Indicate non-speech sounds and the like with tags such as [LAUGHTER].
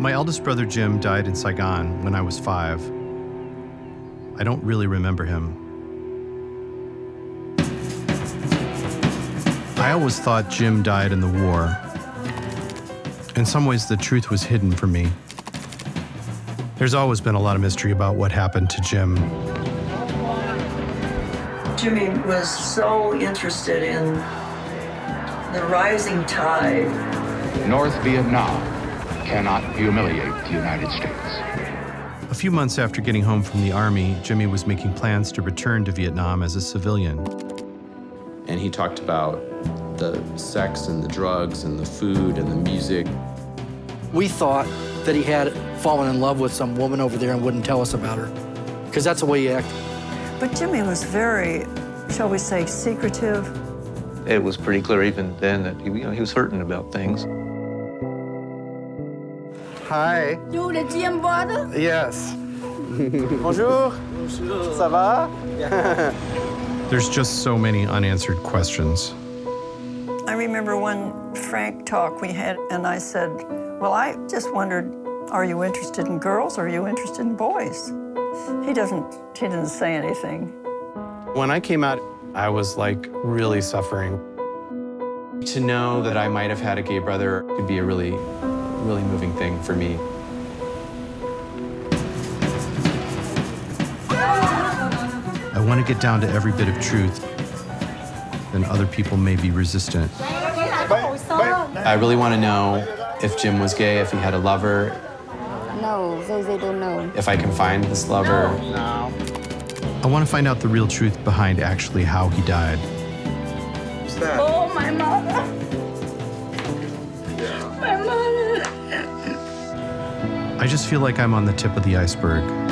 My eldest brother Jim died in Saigon when I was five. I don't really remember him. I always thought Jim died in the war. In some ways, the truth was hidden from me. There's always been a lot of mystery about what happened to Jim. Jimmy was so interested in the rising tide. North Vietnam cannot humiliate the United States. A few months after getting home from the Army, Jimmy was making plans to return to Vietnam as a civilian. And he talked about the sex and the drugs and the food and the music. We thought that he had fallen in love with some woman over there and wouldn't tell us about her, because that's the way he acted. But Jimmy was very, shall we say, secretive. It was pretty clear even then that he, you know, he was hurting about things. Hi. You the Jim brother? Yes. Bonjour. [LAUGHS] Bonjour. Ça va? [LAUGHS] There's just so many unanswered questions. I remember one frank talk we had, and I said, Well, I just wondered, are you interested in girls or are you interested in boys? He doesn't, he didn't say anything. When I came out, I was like really suffering. To know that I might have had a gay brother could be a really, really moving thing for me. I want to get down to every bit of truth, then other people may be resistant. I really want to know if Jim was gay, if he had a lover, No, they, they don't know. if I can find this lover. No. I want to find out the real truth behind actually how he died. Oh, my mother. My mother. I just feel like I'm on the tip of the iceberg.